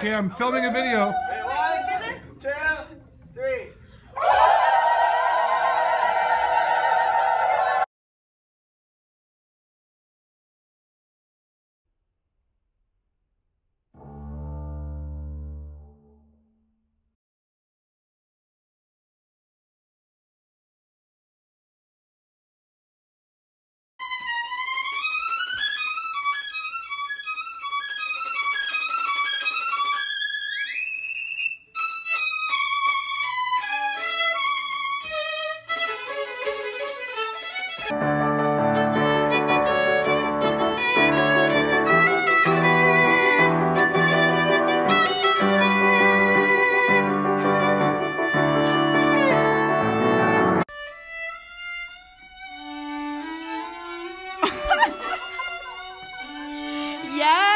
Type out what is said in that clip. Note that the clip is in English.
Okay, I'm filming a video. Yeah!